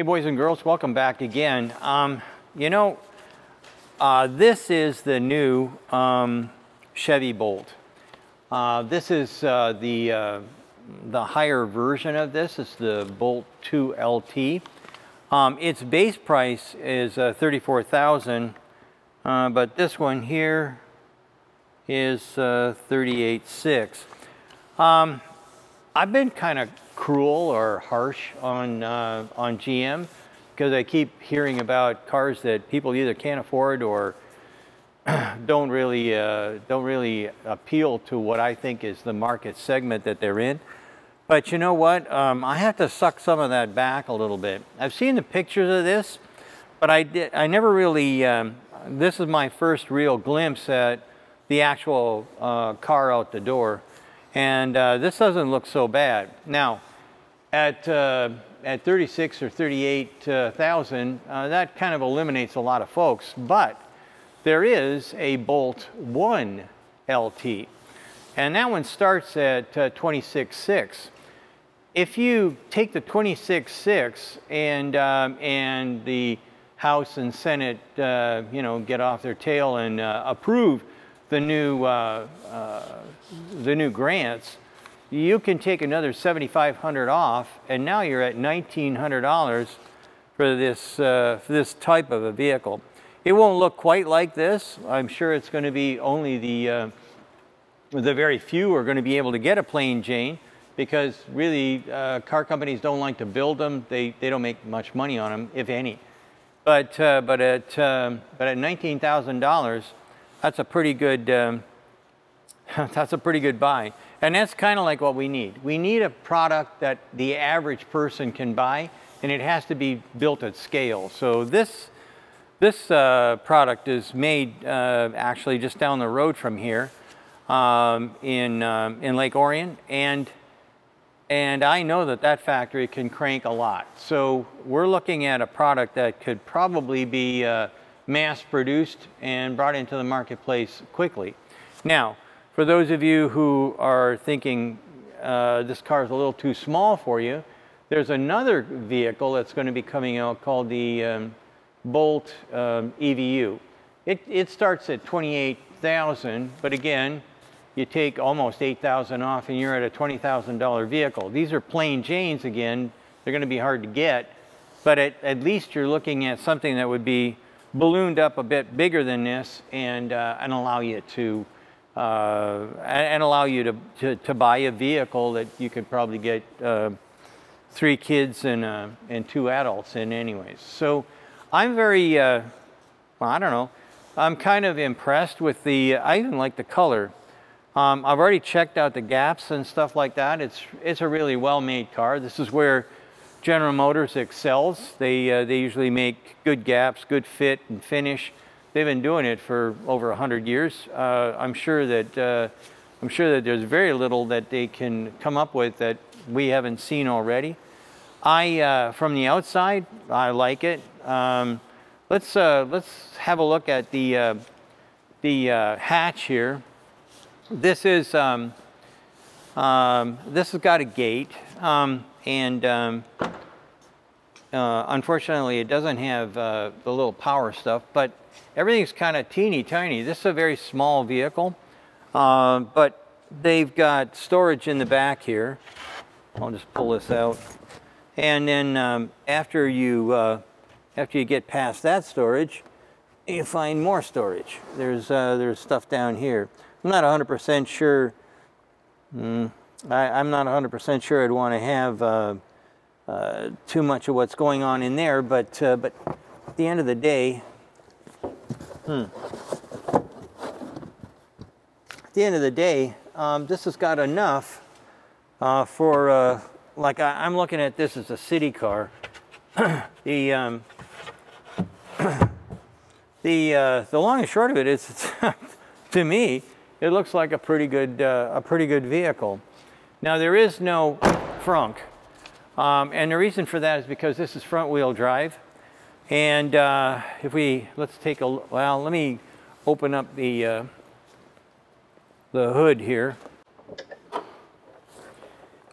Hey boys and girls, welcome back again. Um, you know, uh, this is the new um, Chevy Bolt. Uh, this is uh, the, uh, the higher version of this. It's the Bolt 2 LT. Um, its base price is uh, 34000 uh, but this one here is uh, 38.6. Um, I've been kind of cruel or harsh on, uh, on GM because I keep hearing about cars that people either can't afford or don't really, uh, don't really appeal to what I think is the market segment that they're in. But you know what? Um, I have to suck some of that back a little bit. I've seen the pictures of this, but I, did, I never really, um, this is my first real glimpse at the actual uh, car out the door. And uh, this doesn't look so bad. Now, at, uh, at 36 or 38,000, uh, that kind of eliminates a lot of folks, but there is a Bolt 1 LT, and that one starts at uh, 26.6. If you take the 26.6 and, um, and the House and Senate, uh, you know, get off their tail and uh, approve the new, uh, uh, the new grants, you can take another 7,500 off, and now you're at $1,900 for this, uh, for this type of a vehicle. It won't look quite like this. I'm sure it's going to be only the, uh, the very few are going to be able to get a plain Jane because really uh, car companies don't like to build them. They, they don't make much money on them, if any. But, uh, but at, um, but at $19,000, that's a pretty good, um, that's a pretty good buy. And that's kind of like what we need. We need a product that the average person can buy, and it has to be built at scale. So this, this uh, product is made uh, actually just down the road from here um, in, um, in Lake Orion, and, and I know that that factory can crank a lot. So we're looking at a product that could probably be uh, mass produced and brought into the marketplace quickly. Now, for those of you who are thinking uh, this car is a little too small for you, there's another vehicle that's going to be coming out called the um, Bolt um, EVU. It, it starts at 28,000, but again, you take almost 8,000 off and you're at a $20,000 vehicle. These are plain Janes again. They're going to be hard to get, but at, at least you're looking at something that would be ballooned up a bit bigger than this and, uh, and allow you to uh, and, allow you to, to, to, buy a vehicle that you could probably get uh, three kids and, uh, and two adults in anyways. So I'm very, uh, well, I don't know, I'm kind of impressed with the, I even like the color. Um, I've already checked out the gaps and stuff like that. It's, it's a really well-made car. This is where General Motors excels. They, uh, they usually make good gaps, good fit and finish. They've been doing it for over 100 years. Uh, I'm sure that uh, I'm sure that there's very little that they can come up with that we haven't seen already. I, uh, from the outside, I like it. Um, let's uh, let's have a look at the uh, the uh, hatch here. This is um, um, this has got a gate. Um, and um, uh, unfortunately, it doesn't have uh, the little power stuff, but everything's kind of teeny tiny. This is a very small vehicle, uh, but they've got storage in the back here. I'll just pull this out. And then um, after you uh, after you get past that storage, you find more storage. There's uh, there's stuff down here. I'm not 100% sure. Mm, I, am not 100% sure I'd want to have uh, too much of what's going on in there, but, uh, but at the end of the day, hmm, at the end of the day, um, this has got enough uh, for, uh, like I, am looking at this as a city car. the, um, the, uh, the long and short of it is, to me, it looks like a pretty good, a pretty good vehicle. Now there is no frunk. Um, and the reason for that is because this is front wheel drive. And uh, if we, let's take a, well, let me open up the, uh, the hood here.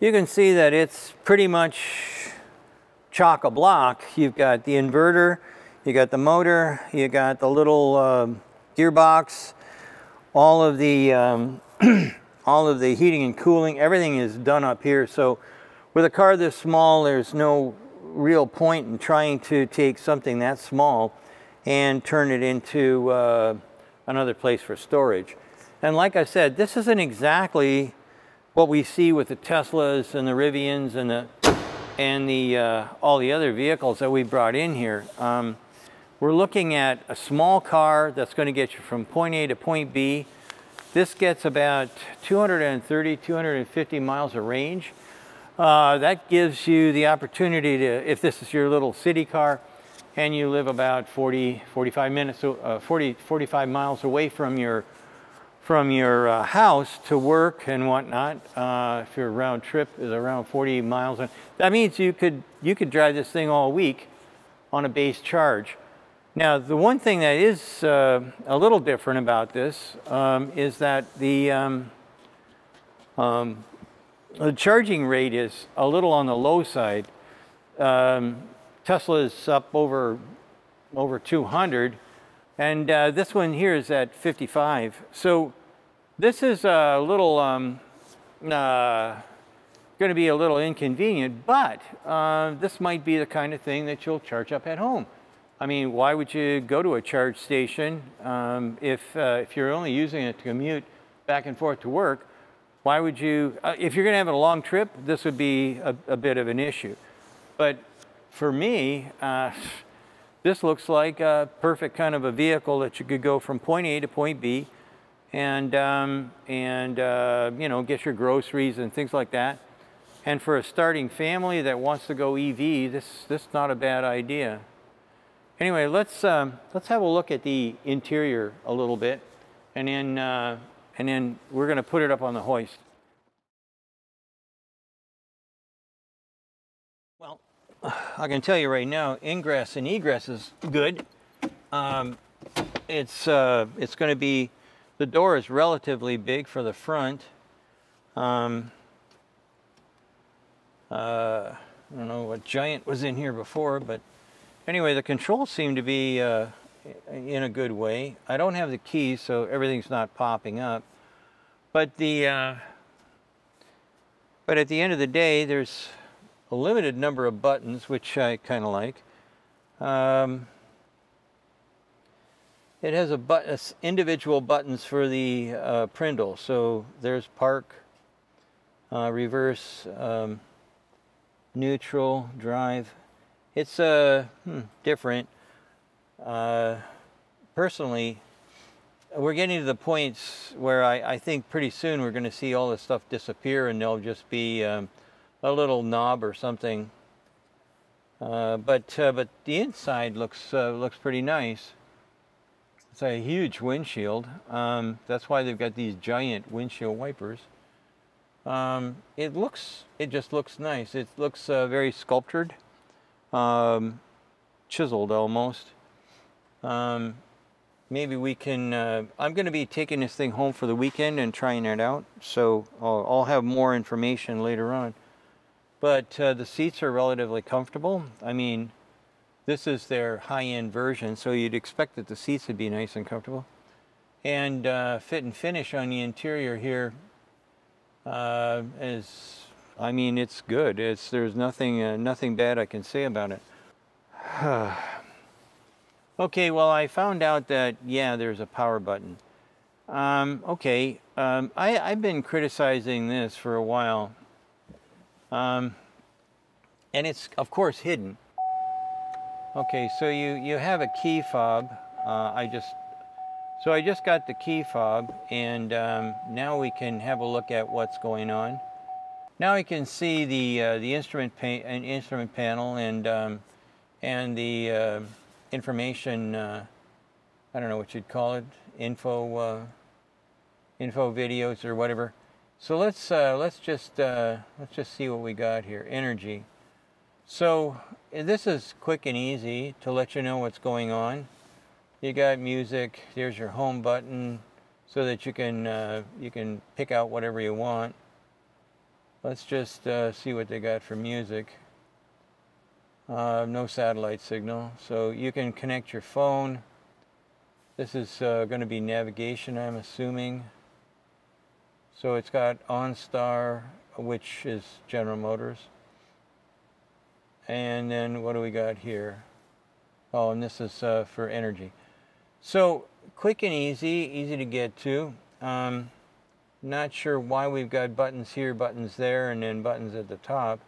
You can see that it's pretty much chock a block. You've got the inverter, you got the motor, you got the little um, gearbox, all of the um, all of the heating and cooling, everything is done up here. So with a car this small, there's no real point in trying to take something that small and turn it into uh, another place for storage. And like I said, this isn't exactly what we see with the Teslas and the Rivians and the and the uh, all the other vehicles that we brought in here. Um, we're looking at a small car that's going to get you from point A to point B. This gets about 230, 250 miles of range. Uh, that gives you the opportunity to, if this is your little city car, and you live about 40, 45 minutes, uh, 40, 45 miles away from your from your uh, house to work and whatnot, uh, if your round trip is around 40 miles, that means you could you could drive this thing all week on a base charge. Now, the one thing that is uh, a little different about this um, is that the um, um, the charging rate is a little on the low side. Um, Tesla is up over over 200 and uh, this one here is at 55. So this is a little, um, uh, going to be a little inconvenient, but uh, this might be the kind of thing that you'll charge up at home. I mean, why would you go to a charge station um, if, uh, if you're only using it to commute back and forth to work? Why would you, uh, if you're going to have a long trip, this would be a, a bit of an issue. But for me, uh, this looks like a perfect kind of a vehicle that you could go from point A to point B and, um, and uh, you know, get your groceries and things like that. And for a starting family that wants to go EV, this, this is not a bad idea. Anyway, let's, um, let's have a look at the interior a little bit and then, uh, and then we're going to put it up on the hoist. Well, I can tell you right now, ingress and egress is good. Um, it's uh, it's going to be, the door is relatively big for the front. Um, uh, I don't know what giant was in here before, but anyway, the controls seem to be uh, in a good way. I don't have the keys, so everything's not popping up. But the uh, but at the end of the day, there's a limited number of buttons, which I kind of like. Um, it has a but individual buttons for the uh, Prindle. So there's park, uh, reverse, um, neutral, drive. It's uh, hmm, different. Uh, personally, we're getting to the points where I, I think pretty soon we're going to see all this stuff disappear and there'll just be um, a little knob or something. Uh, but uh, but the inside looks uh, looks pretty nice. It's a huge windshield. Um, that's why they've got these giant windshield wipers. Um, it looks it just looks nice. It looks uh, very sculptured, um, chiseled almost. Um, maybe we can. Uh, I'm going to be taking this thing home for the weekend and trying it out. So I'll, I'll have more information later on but uh, the seats are relatively comfortable. I mean, this is their high-end version, so you'd expect that the seats would be nice and comfortable. And uh, fit and finish on the interior here uh, is, I mean, it's good. It's there's nothing uh, nothing bad I can say about it. okay, well I found out that yeah, there's a power button. Um, okay, um, I, I've been criticizing this for a while um, and it's, of course, hidden. Okay, so you, you have a key fob. Uh, I just, so I just got the key fob and um, now we can have a look at what's going on. Now we can see the, uh, the instrument, pa instrument panel and, um, and the uh, information, uh, I don't know what you'd call it, info, uh, info videos or whatever. So let's uh, let's just uh, let's just see what we got here. Energy. So this is quick and easy to let you know what's going on. You got music. There's your home button, so that you can uh, you can pick out whatever you want. Let's just see what they got for music. Uh, no satellite signal. So you can connect your phone. This is uh, going to be navigation, I'm assuming. So it's got OnStar, which is General Motors. And then what do we got here? Oh, and this is uh, for energy. So quick and easy, easy to get to. Um, not sure why we've got buttons here, buttons there, and then buttons at the top.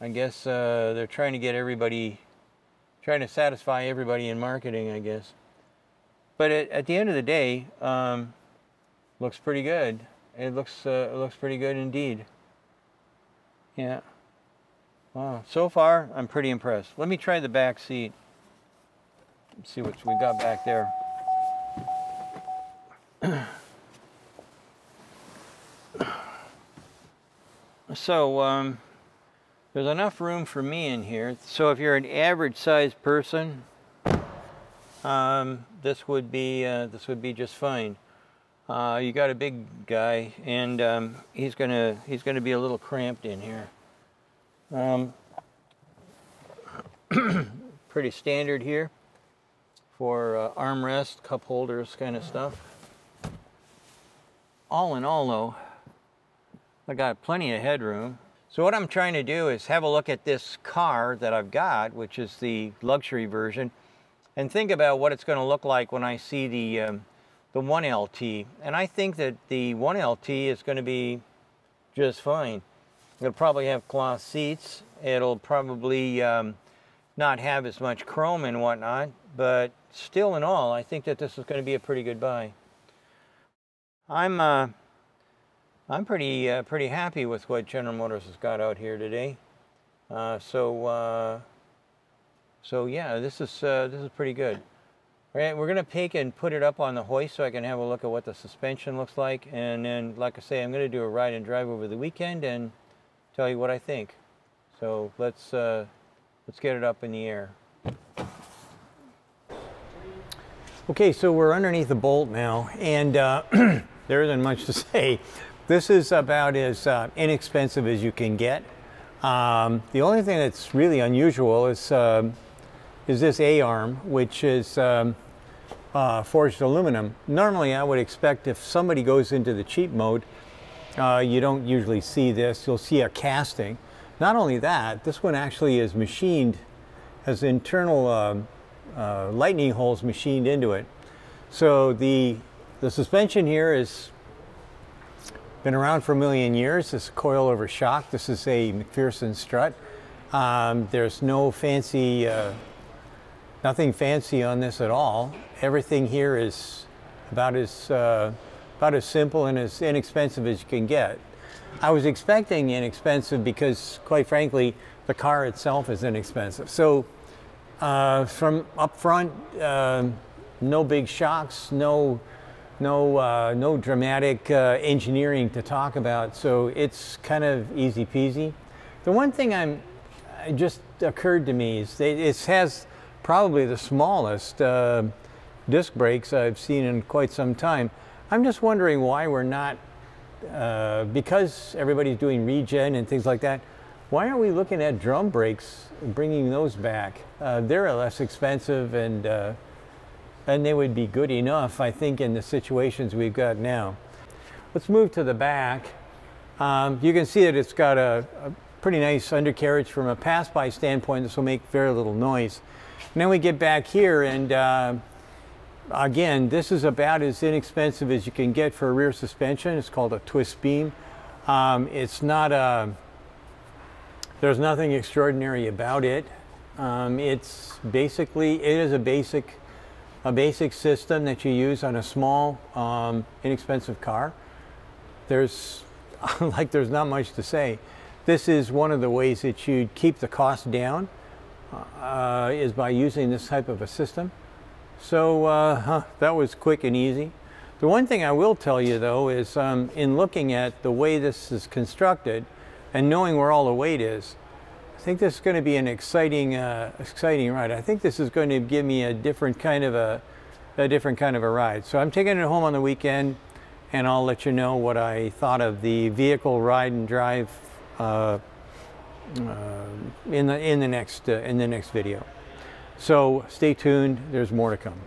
I guess uh, they're trying to get everybody, trying to satisfy everybody in marketing, I guess. But at, at the end of the day, um, looks pretty good. It looks uh, it looks pretty good indeed. Yeah. Wow. So far, I'm pretty impressed. Let me try the back seat. Let's see what we got back there. so um, there's enough room for me in here. So if you're an average sized person, um, this would be uh, this would be just fine. Uh, you got a big guy, and um, he's gonna he's gonna be a little cramped in here. Um, pretty standard here for uh, armrest, cup holders, kind of stuff. All in all, though, I got plenty of headroom. So what I'm trying to do is have a look at this car that I've got, which is the luxury version, and think about what it's going to look like when I see the um, the 1LT. And I think that the 1LT is going to be just fine. It'll probably have cloth seats. It'll probably um, not have as much chrome and whatnot, but still in all, I think that this is going to be a pretty good buy. I'm uh, I'm pretty uh, pretty happy with what General Motors has got out here today. Uh, so uh, so yeah, this is uh, this is pretty good. All right, we're going to pick and put it up on the hoist so I can have a look at what the suspension looks like. And then, like I say, I'm going to do a ride and drive over the weekend and tell you what I think. So let's, uh, let's get it up in the air. Okay, so we're underneath the bolt now, and uh, there isn't much to say. This is about as uh, inexpensive as you can get. Um, the only thing that's really unusual is, um, is this A-arm, which is um, uh, forged aluminum. Normally I would expect if somebody goes into the cheap mode, uh, you don't usually see this. You'll see a casting. Not only that, this one actually is machined, has internal uh, uh, lightning holes machined into it. So the, the suspension here has been around for a million years. This coilover shock. This is a MacPherson strut. Um, there's no fancy uh, Nothing fancy on this at all. Everything here is about as, uh, about as simple and as inexpensive as you can get. I was expecting inexpensive because, quite frankly, the car itself is inexpensive. So uh, from up front, uh, no big shocks, no, no, uh, no dramatic uh, engineering to talk about. So it's kind of easy peasy. The one thing I'm, just occurred to me is it has probably the smallest uh, disc brakes I've seen in quite some time. I'm just wondering why we're not, uh, because everybody's doing regen and things like that, why aren't we looking at drum brakes, bringing those back? Uh, they're less expensive and, uh, and they would be good enough, I think, in the situations we've got now. Let's move to the back. Um, you can see that it's got a, a pretty nice undercarriage from a pass-by standpoint. This will make very little noise. And then we get back here and uh, again, this is about as inexpensive as you can get for a rear suspension. It's called a twist beam. Um, it's not a, there's nothing extraordinary about it. Um, it's basically, it is a basic, a basic system that you use on a small, um, inexpensive car. There's, like there's not much to say. This is one of the ways that you keep the cost down uh, is by using this type of a system. So uh, huh, that was quick and easy. The one thing I will tell you though is um, in looking at the way this is constructed and knowing where all the weight is, think this is going to be an exciting, uh, exciting ride. I think this is going to give me a different kind of a, a different kind of a ride. So I'm taking it home on the weekend and I'll let you know what I thought of the vehicle ride and drive uh, uh, in the in the next uh, in the next video. So stay tuned. There's more to come.